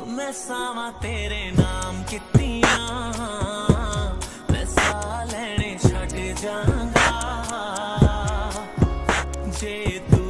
ਮੈਂ ਸਾਵਾਂ ਤੇਰੇ ਨਾਮ ਕੀਤੀਆਂ। ਮੈਂ ਸਾਹ ਲੈਣੇ ਛੱਡ ਜਾਵਾਂਗਾ। ਜੇ ਤੂੰ